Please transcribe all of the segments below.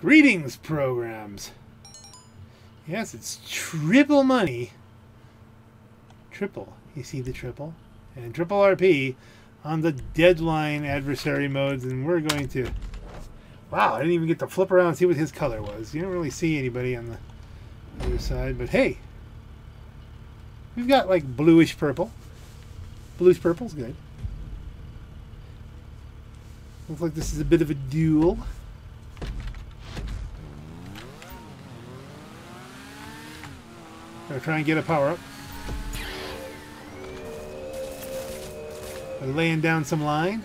Greetings, programs. Yes, it's triple money. Triple. You see the triple? And triple RP on the deadline adversary modes, and we're going to... Wow, I didn't even get to flip around and see what his color was. You don't really see anybody on the other side, but hey. We've got like bluish purple. Bluish purple's good. Looks like this is a bit of a duel. Gonna try and get a power up. Laying down some line.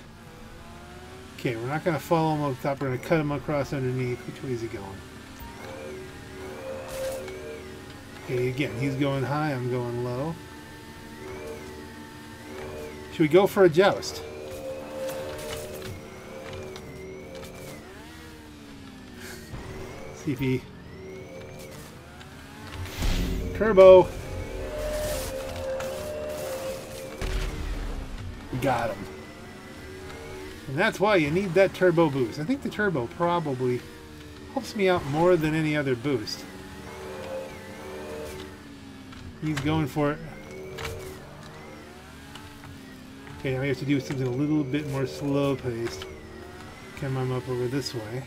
Okay, we're not gonna follow him up top. We're gonna cut him across underneath. Which way is he going? Okay, again, he's going high. I'm going low. Should we go for a joust? See if he Turbo. Got him. And that's why you need that turbo boost. I think the turbo probably helps me out more than any other boost. He's going for it. Okay, now we have to do something a little bit more slow paced. Come on up over this way.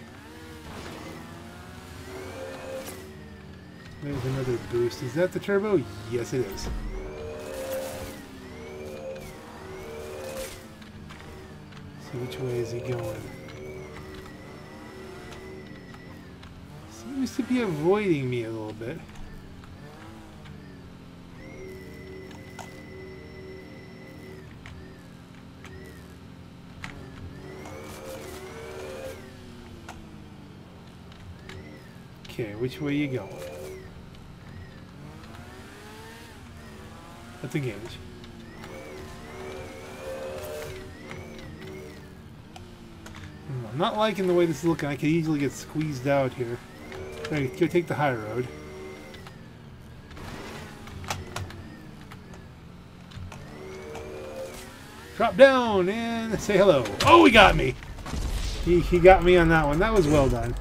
There's another boost. Is that the turbo? Yes, it is. See which way is he going? Seems to be avoiding me a little bit. Okay, which way you going? That's the gauge. Hmm, I'm not liking the way this is looking. I could easily get squeezed out here. Right, go take the high road. Drop down and say hello. Oh, he got me! He, he got me on that one. That was well done.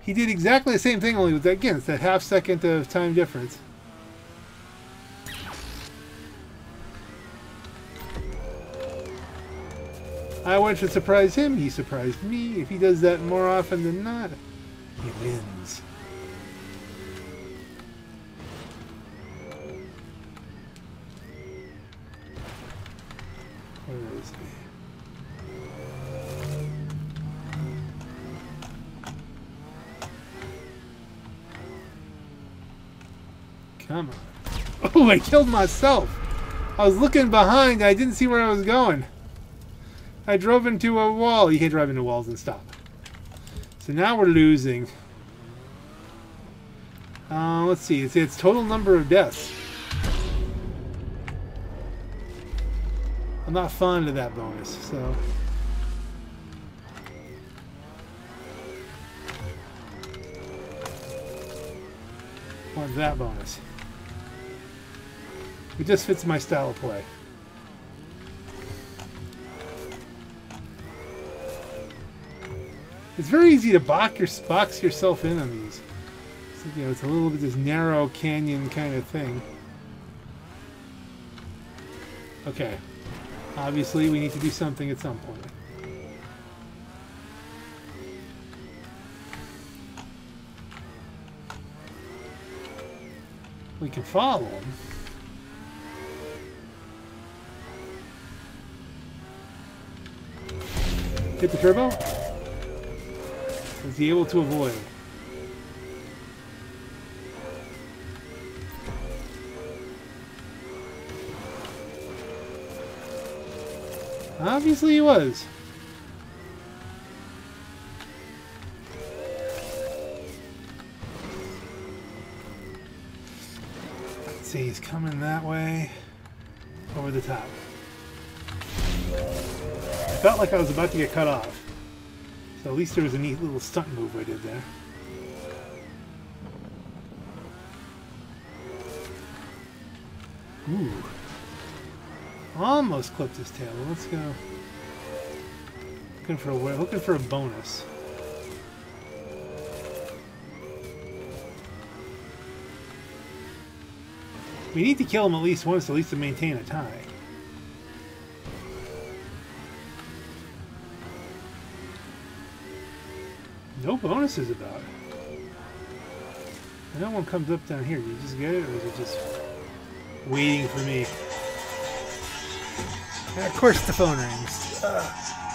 He did exactly the same thing, only with, that again, it's that half second of time difference. Went to surprise him, he surprised me. If he does that more often than not, he wins. Where is he? Come on. Oh, I killed myself. I was looking behind. I didn't see where I was going. I drove into a wall. You can't drive into walls and stop. So now we're losing. Uh, let's see. It's its total number of deaths. I'm not fond of that bonus, so... What's that bonus? It just fits my style of play. It's very easy to box, your, box yourself in on these. So, you know, it's a little bit this narrow canyon kind of thing. Okay. Obviously, we need to do something at some point. We can follow him. Hit the turbo? Is he able to avoid? Obviously he was. Let's see, he's coming that way. Over the top. I felt like I was about to get cut off. So at least there was a neat little stunt move I did there. Ooh. Almost clipped his tail. Let's go. Looking for a looking for a bonus. We need to kill him at least once, at least to maintain a tie. No bonuses about it. that one comes up down here. Do you just get it, or is it just waiting for me? And of course the phone rings. Ugh.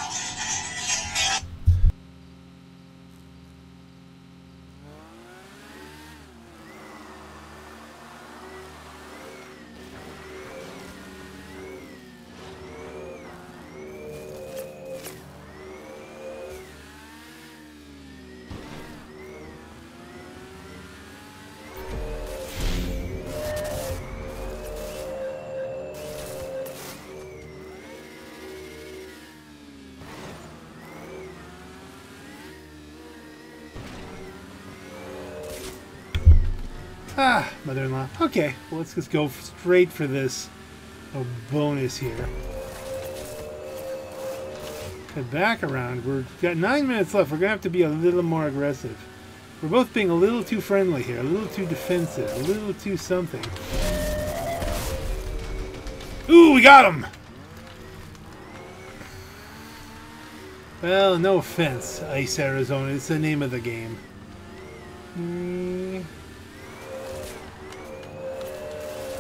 Mother-in-law. Okay, well, let's just go straight for this bonus here. Head back around. We've got nine minutes left. We're going to have to be a little more aggressive. We're both being a little too friendly here, a little too defensive, a little too something. Ooh, we got him! Well, no offense, Ice Arizona. It's the name of the game. Mm.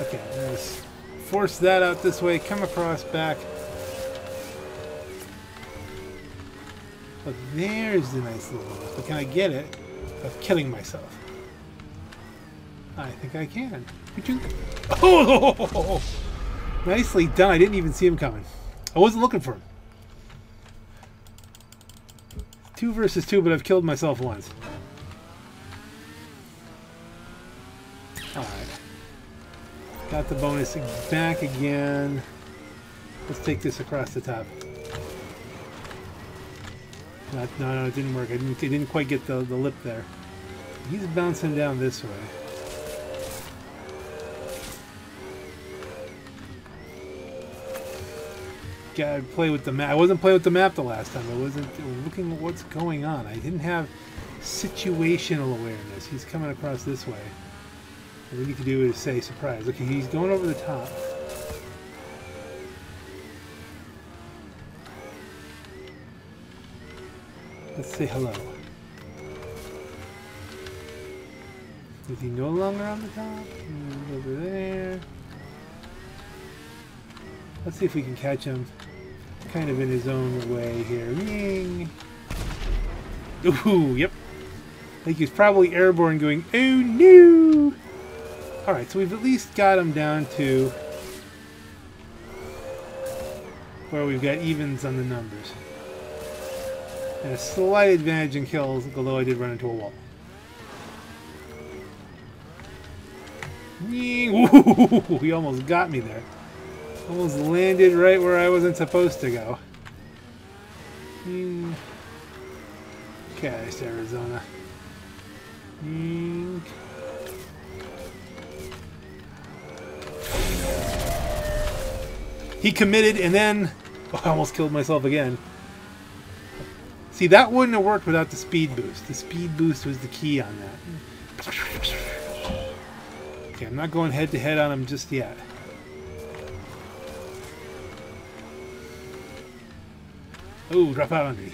Okay, let's force that out this way, come across back. But there's the nice little bonus. But can I get it of killing myself? I think I can. Oh! Nicely done. I didn't even see him coming. I wasn't looking for him. Two versus two, but I've killed myself once. Alright. Got the bonus back again. Let's take this across the top. Not, no, no, it didn't work. I didn't, I didn't quite get the, the lip there. He's bouncing down this way. Gotta play with the map. I wasn't playing with the map the last time. I wasn't looking at what's going on. I didn't have situational awareness. He's coming across this way. What we need to do is say surprise. Okay, he's going over the top. Let's say hello. Is he no longer on the top? Over there. Let's see if we can catch him kind of in his own way here. Ying! Ooh, yep. I think he's probably airborne going, oh no! Alright, so we've at least got them down to where we've got evens on the numbers. And a slight advantage in kills, although I did run into a wall. He almost got me there. Almost landed right where I wasn't supposed to go. Okay, Arizona. He committed and then oh, I almost killed myself again. See, that wouldn't have worked without the speed boost. The speed boost was the key on that. Okay, I'm not going head to head on him just yet. Oh, drop out on me.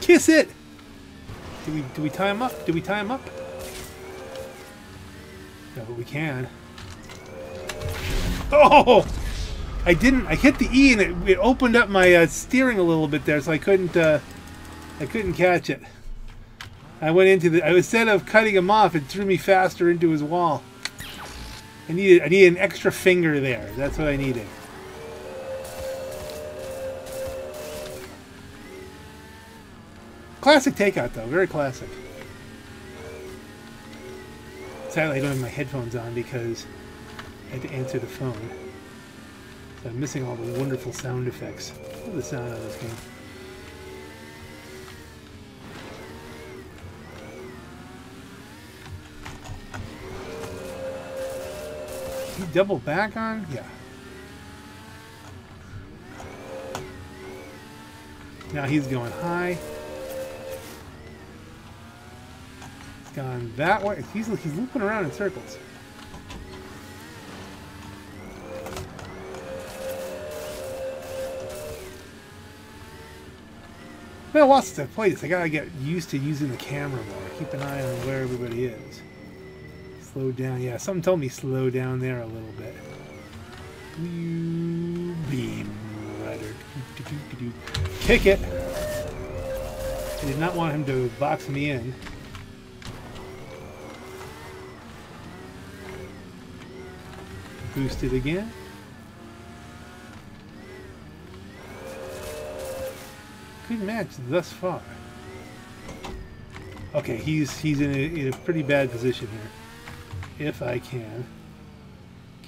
Kiss it! Do we do we tie him up? Do we tie him up? No, but we can. Oh! I didn't. I hit the E and it, it opened up my uh, steering a little bit there, so I couldn't. Uh, I couldn't catch it. I went into the. I, instead of cutting him off, it threw me faster into his wall. I needed. I needed an extra finger there. That's what I needed. Classic takeout, though. Very classic. Sadly, I don't have my headphones on because I had to answer the phone. So I'm missing all the wonderful sound effects. the sound of this game. He double back on? Yeah. Now he's going high. He's gone that way. He's, he's looping around in circles. Been a I've played this. I gotta get used to using the camera more. Keep an eye on where everybody is. Slow down. Yeah, something told me slow down there a little bit. Beam rider. Kick it. I did not want him to box me in. Boost it again. Good match thus far. Okay, he's he's in a, in a pretty bad position here. If I can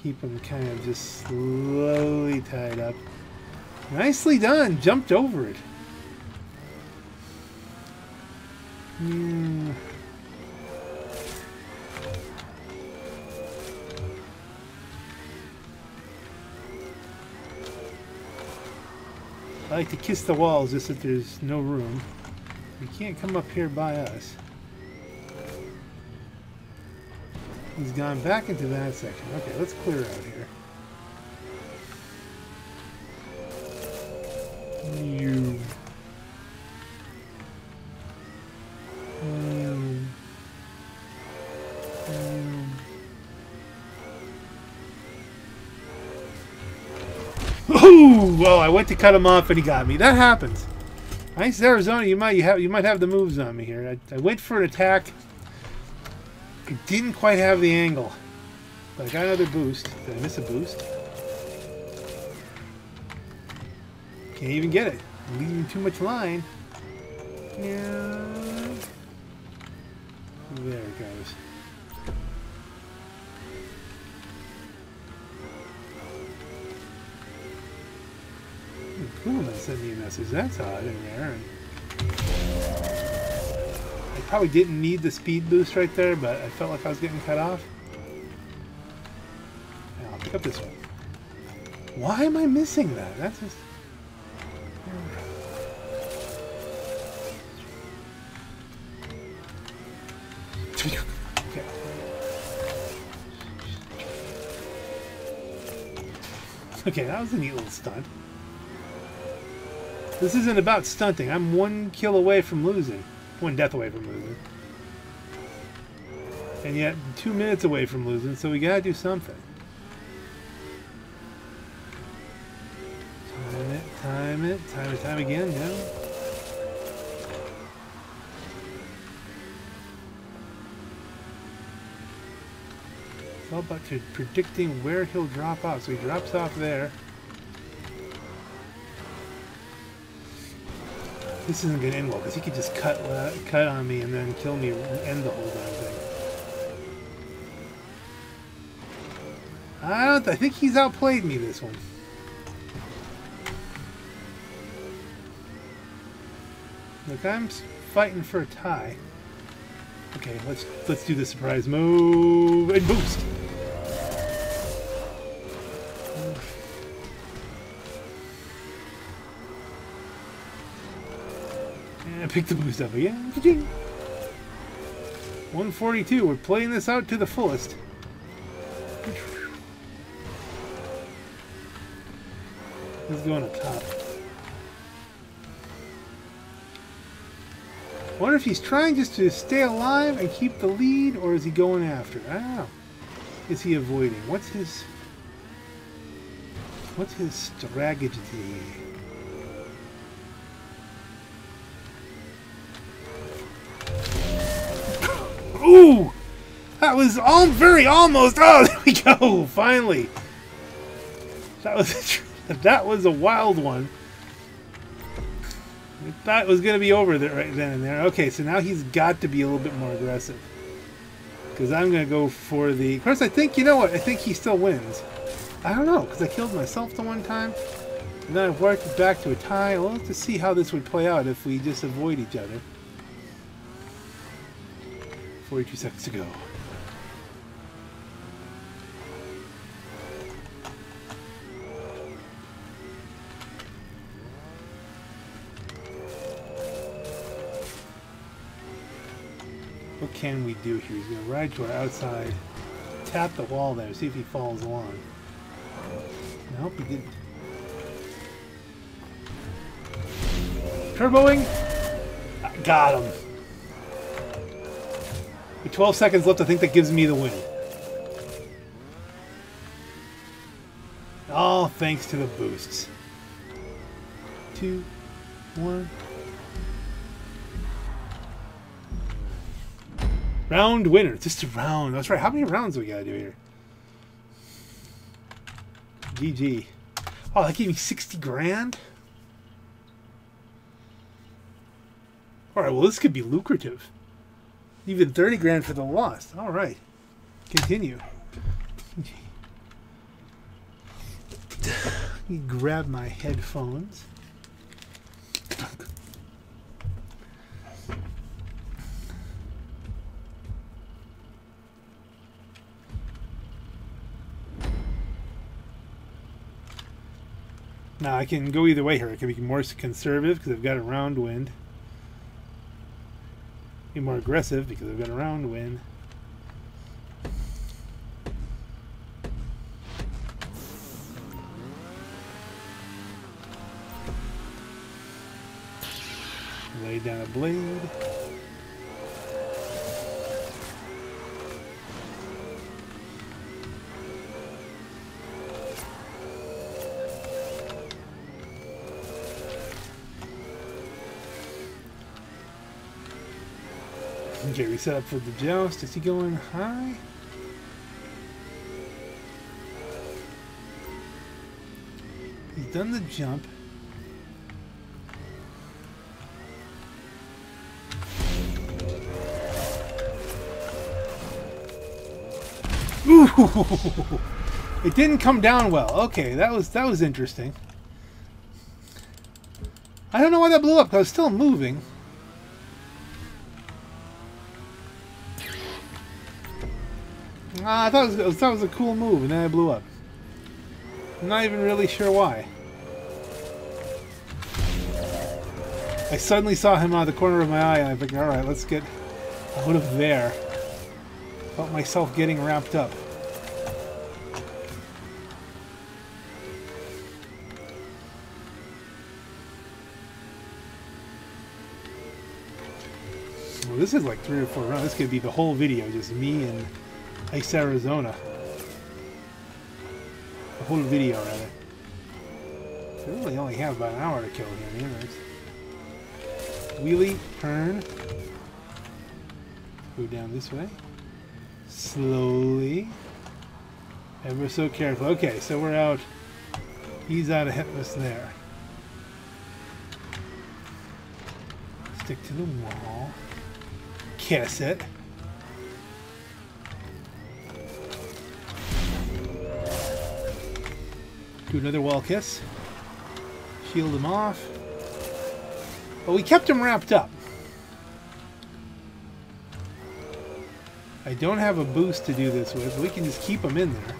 keep him kind of just slowly tied up. Nicely done. Jumped over it. Hmm. Like to kiss the walls just that there's no room. You can't come up here by us. He's gone back into that section. Okay, let's clear out here. You. I went to cut him off and he got me. That happens. Nice Arizona. You might you have you might have the moves on me here. I, I went for an attack. I didn't quite have the angle, but I got another boost. Did I miss a boost? Can't even get it. I'm leaving too much line. Yeah. There it goes. Cool, sent me a message. That's odd in there. I probably didn't need the speed boost right there, but I felt like I was getting cut off. I'll pick up this one. Why am I missing that? That's just... Okay. Okay, that was a neat little stunt. This isn't about stunting. I'm one kill away from losing. One death away from losing. And yet, two minutes away from losing, so we gotta do something. Time it, time it, time and time again, yeah. It's all about predicting where he'll drop off. So he drops off there. This isn't going to end well, because he could just cut uh, cut on me and then kill me and end the whole damn thing. I don't. I think he's outplayed me this one. Look, I'm fighting for a tie. Okay, let's let's do the surprise move and boost. Pick the boost up again. 142. We're playing this out to the fullest. He's going up top. wonder if he's trying just to stay alive and keep the lead, or is he going after? I don't know. Is he avoiding? What's his... What's his strategy? Ooh! That was all very almost. Oh, there we go. Finally. That was that was a wild one. I thought it was going to be over there right then and there. Okay, so now he's got to be a little bit more aggressive. Because I'm going to go for the... Of course, I think, you know what? I think he still wins. I don't know, because I killed myself the one time. And then I've worked back to a tie. I'll have to see how this would play out if we just avoid each other. 42 seconds to go. What can we do here? He's going to ride to our outside, tap the wall there, see if he falls along. Nope, he didn't. Turboing! Got him. With 12 seconds left, I think that gives me the win. All thanks to the boosts. Two, one. Round winner. Just a round. That's right. How many rounds do we gotta do here? GG. Oh, that gave me 60 grand? Alright, well this could be lucrative. Even 30 grand for the loss. Alright. Continue. Let me grab my headphones. Now I can go either way here. I can be more conservative because I've got a round wind. Be more aggressive because I've got a round win. Lay down a blade. Okay, we set up for the joust. Is he going high? He's done the jump. Ooh! It didn't come down well. Okay, that was that was interesting. I don't know why that blew up. because I was still moving. Ah, I thought it, was, I thought it was a cool move, and then it blew up. I'm not even really sure why. I suddenly saw him out of the corner of my eye, and I think, alright, let's get out of there. Felt myself getting wrapped up. Well, this is like three or four rounds. This could be the whole video, just me and Ice Arizona. The whole video, rather. So really only have about an hour to kill here, anyways. Wheelie, turn. Go down this way. Slowly. Ever so careful. Okay, so we're out. He's out of hitless there. Stick to the wall. Kiss it. Do another wall kiss. Shield him off. But we kept him wrapped up. I don't have a boost to do this with. We can just keep him in there.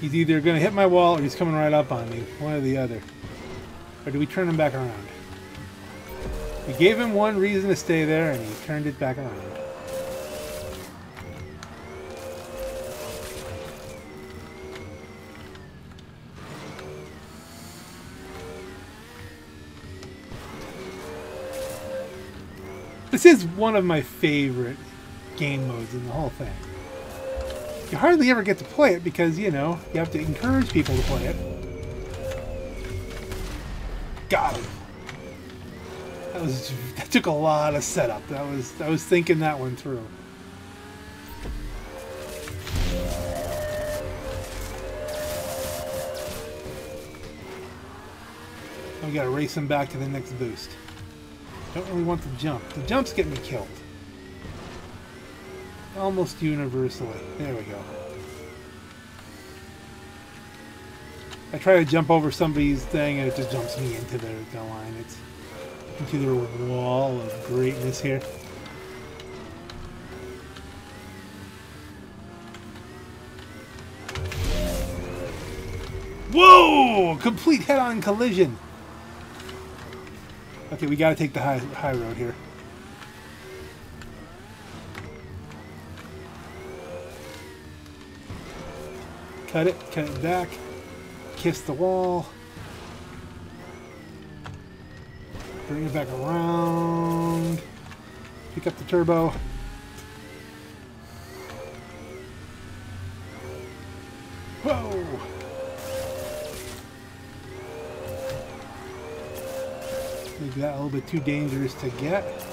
He's either going to hit my wall or he's coming right up on me. One or the other. Or do we turn him back around? We gave him one reason to stay there, and he turned it back around. This is one of my favorite game modes in the whole thing. You hardly ever get to play it because, you know, you have to encourage people to play it. Got him. That was that took a lot of setup. That was I was thinking that one through. We gotta race him back to the next boost. Don't really want the jump. The jump's getting me killed. Almost universally. There we go. I try to jump over somebody's thing and it just jumps me into the, the line. It's into their wall of greatness here. Whoa! Complete head-on collision. Okay, we gotta take the high high road here. Cut it, cut it back, kiss the wall. Bring it back around. Pick up the turbo. Whoa! Maybe that a little bit too dangerous to get.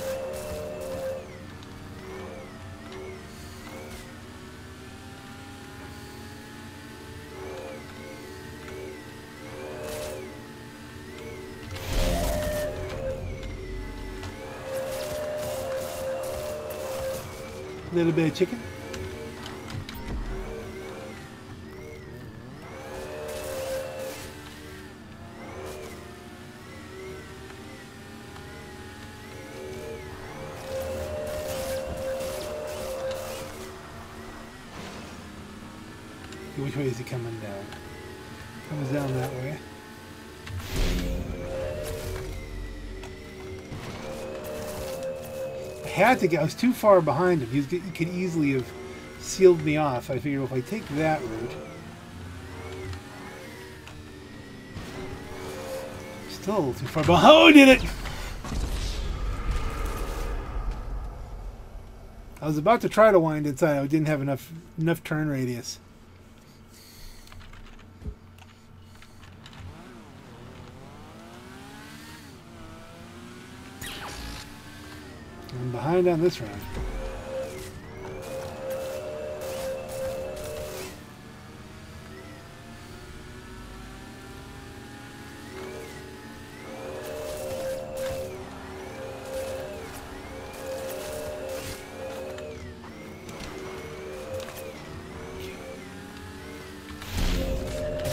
Little bit of chicken. Which way is he coming I to get, I was too far behind him. He, could easily have sealed me off. I figured if I take that route, still too far behind. Oh, I did it! I was about to try to wind inside. I didn't have enough enough turn radius. On this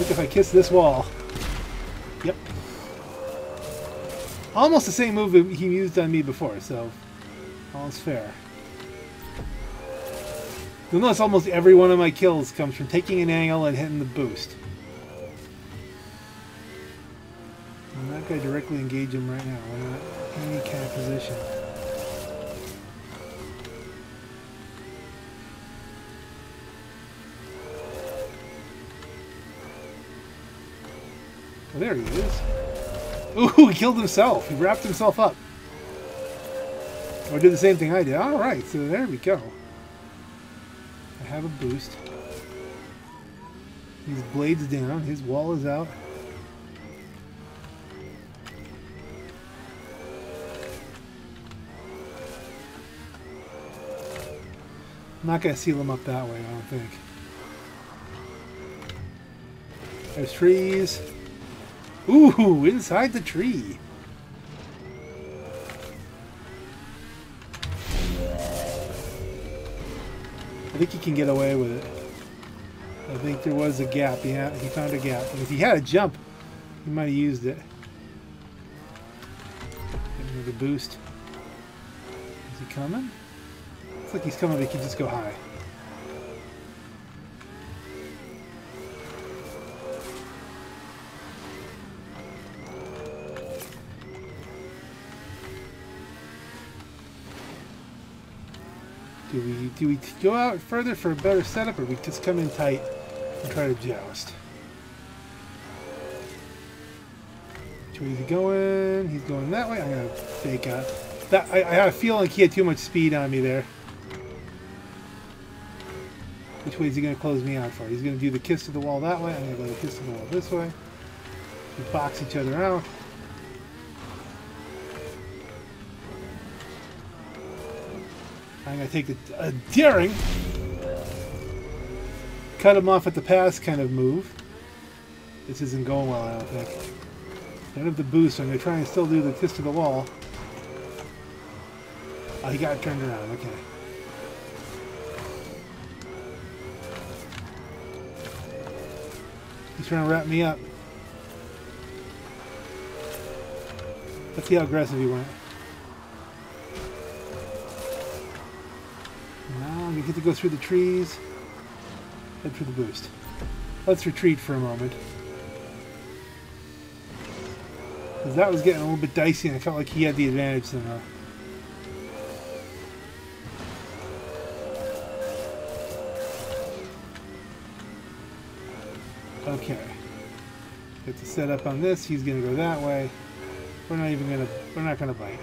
think if I kiss this wall. Yep. Almost the same move he used on me before, so all's fair. You'll notice almost every one of my kills comes from taking an angle and hitting the boost. I'm not going to directly engage him right now. We're not in any kind of position. Well, there he is. Ooh, he killed himself. He wrapped himself up. Or did the same thing I did. Alright, so there we go. I have a boost. His blade's down. His wall is out. I'm not going to seal him up that way, I don't think. There's trees. Ooh, inside the tree. Think he can get away with it. I think there was a gap. Yeah, he found a gap. And if he had a jump, he might have used it. Get another boost. Is he coming? Looks like he's coming, but he can just go high. Do we do we go out further for a better setup, or do we just come in tight and try to joust? Which way is he going? He's going that way. I'm gonna fake out. That I, I had a feeling he had too much speed on me there. Which way is he gonna close me out for? He's gonna do the kiss to the wall that way. I'm gonna go the kiss to the wall this way. We box each other out. I'm going to take a, a daring, cut him off at the pass kind of move. This isn't going well, I don't think. Don't have the boost, so I'm going to try and still do the kiss to the wall. Oh, he got turned around, okay. He's trying to wrap me up. Let's see how aggressive he went. We get to go through the trees. Head for the boost. Let's retreat for a moment. Because that was getting a little bit dicey and I felt like he had the advantage somehow. Okay. Get the setup on this. He's to go that way. We're not even to... We're not to bite.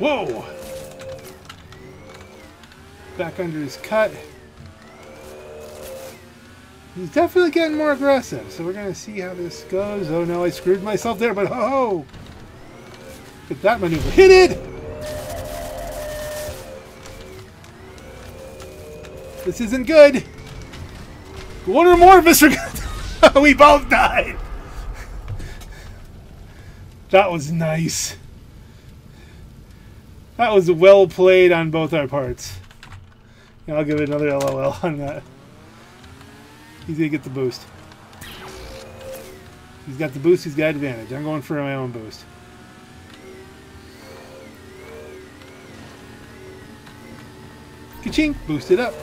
Whoa! Back under his cut. He's definitely getting more aggressive, so we're going to see how this goes. Oh no, I screwed myself there, but ho ho! Get that maneuver. Hit it! This isn't good. One or more Mr. we both died! That was nice. That was well played on both our parts. I'll give it another LOL on that. He's gonna get the boost. He's got the boost, he's got advantage. I'm going for my own boost. Ka-ching! Boost it up.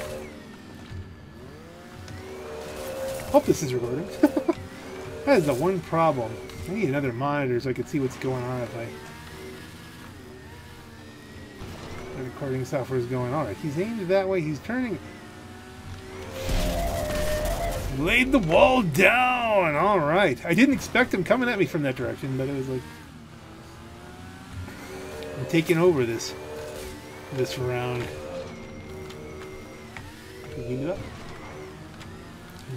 Hope this is recording. that is the one problem. I need another monitor so I can see what's going on if I... The recording software is going. Alright, he's aimed that way, he's turning laid the wall down. All right. I didn't expect him coming at me from that direction, but it was like I'm taking over this this round. Wheelie up.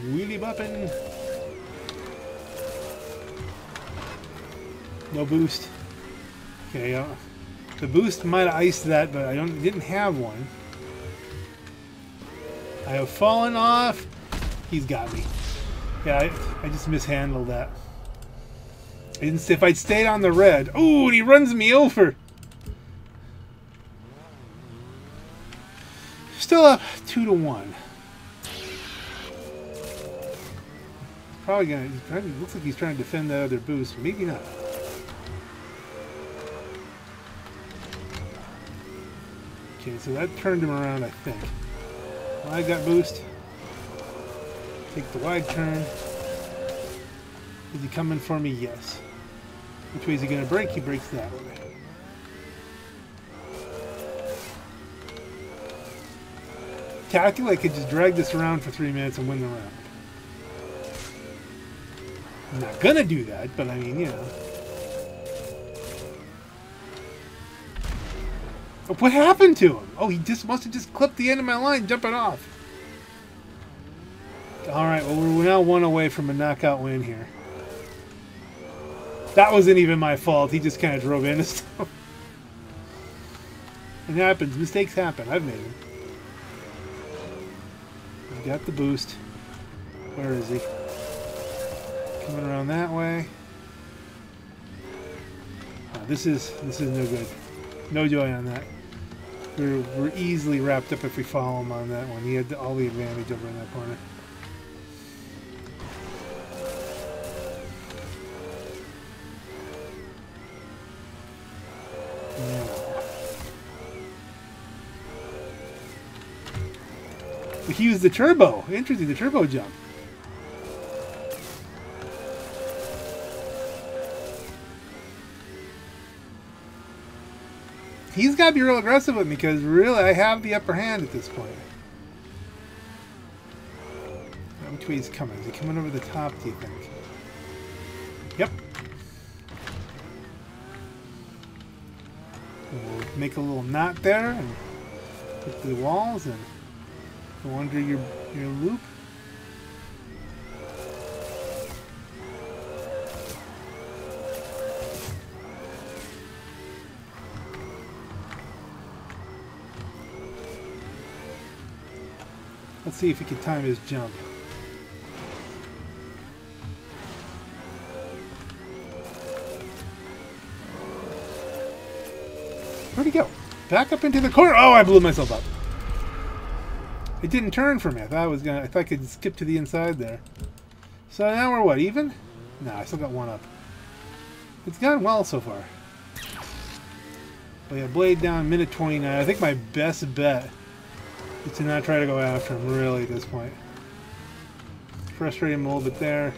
Wheelie bopping. No boost. Okay, uh, the boost might have iced that, but I don't didn't have one. I have fallen off. He's got me. Yeah, I, I just mishandled that. I didn't, if I'd stayed on the red... Ooh, and he runs me over! Still up two to one. Probably gonna. Looks like he's trying to defend that other boost. Maybe not. Okay, so that turned him around, I think. I got boost. Take the wide turn. Is he coming for me? Yes. Which way is he going to break? He breaks that way. I could just drag this around for three minutes and win the round. I'm not going to do that, but I mean, you know. What happened to him? Oh, he just must have just clipped the end of my line jumping off. Alright, well we're now one away from a knockout win here. That wasn't even my fault. He just kind of drove into stuff. It happens. Mistakes happen. I've made them. I've got the boost. Where is he? Coming around that way. Oh, this is this is no good. No joy on that. We're, we're easily wrapped up if we follow him on that one. He had all the advantage over in that corner. He used the turbo. Interesting, the turbo jump. He's got to be real aggressive with me because really I have the upper hand at this point. Which way is coming? Is he coming over the top, do you think? Yep. We'll make a little knot there and hit the walls and Go under your, your loop. See if he can time his jump. Where'd he go? Back up into the corner. Oh, I blew myself up. It didn't turn for me. I thought I was gonna. I thought I could skip to the inside there. So now we're what even? No, I still got one up. It's gone well so far. We have blade down minute 29. I think my best bet to not try to go after him, really, at this point. Frustrating him a little bit there.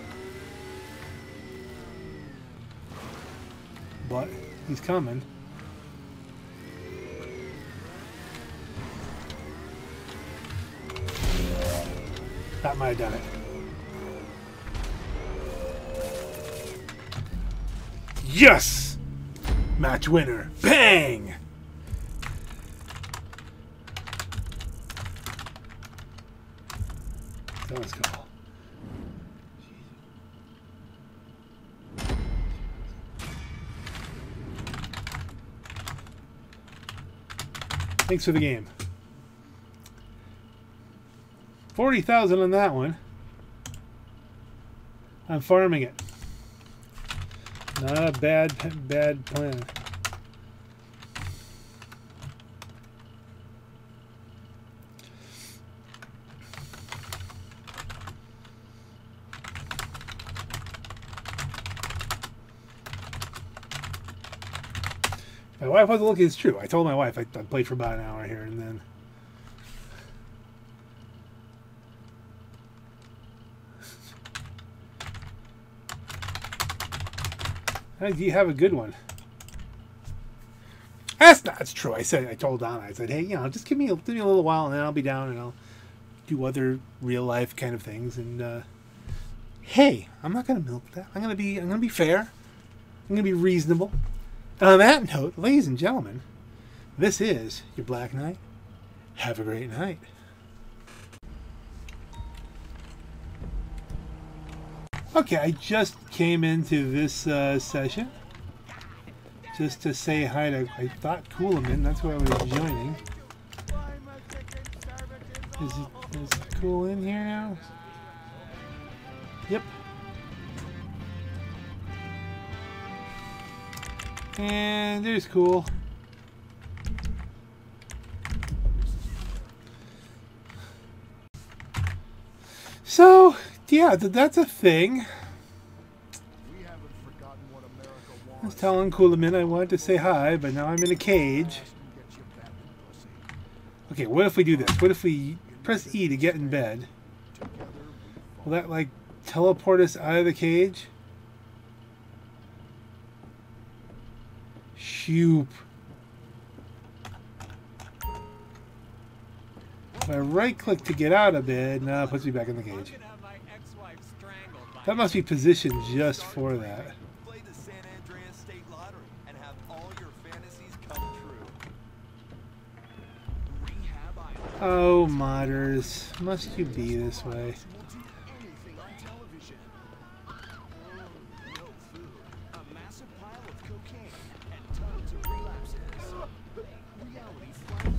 But he's coming. That might have done it. Yes! Match winner. Bang! Thanks for the game. 40,000 on that one. I'm farming it. Not a bad, bad plan. Wife wasn't looking. It's true. I told my wife I, I played for about an hour here, and then you have a good one. That's not that's true. I said I told Donna. I said, hey, you know, just give me a, give me a little while, and then I'll be down, and I'll do other real life kind of things. And uh, hey, I'm not gonna milk that. I'm gonna be I'm gonna be fair. I'm gonna be reasonable. On that note, ladies and gentlemen, this is your Black Knight. Have a great night. Okay, I just came into this uh, session just to say hi to, I thought Coolaman, that's why I was joining. Is it, is cool in here now? Yep. And there's cool. So, yeah, that's a thing. I was telling Coolaman I wanted to say hi, but now I'm in a cage. Okay, what if we do this? What if we press E to get in bed? Will that, like, teleport us out of the cage? Shoop. If I right click to get out of bed, now it puts me back in the cage. That must be positioned just for that. Oh, modders. Must you be this way?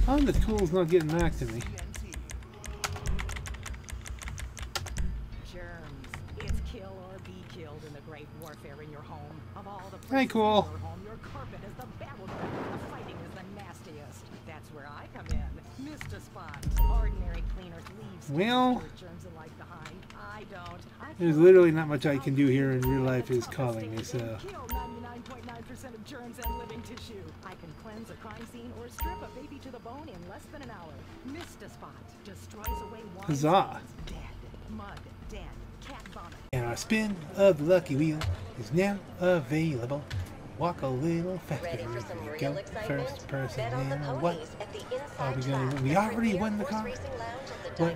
How the tool's not getting back to me? germs it's Hey, cool. Your carpet is the battleground. The fighting is the nastiest. That's where I come in. Mr. Spot. Ordinary cleaners leaves well, There's literally not much I can do here in real life is calling this uh 1.9% of germs and living tissue. I can cleanse a crime scene or strip a baby to the bone in less than an hour. Missed a spot. Destroys away one. Huzzah. Dead. Mud. Dead. Cat vomit. And our spin of the lucky wheel is now available. Walk a little faster. Ready for some real excitement? First person Bet on the ponies what? at the inside Are we, gonna, we already won the car. What?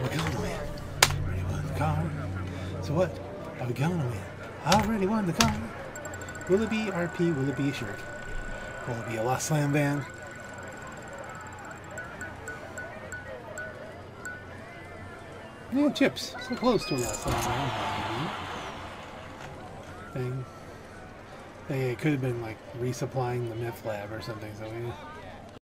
We're gonna win. Already won the car. So what? Are we gonna win? I already won the car. Will it be RP? Will it be a shirt? Will it be a Lost Slamvan? Yeah, chips. So close to a Lost Slamvan. Thing. It could have been like resupplying the myth lab or something, so we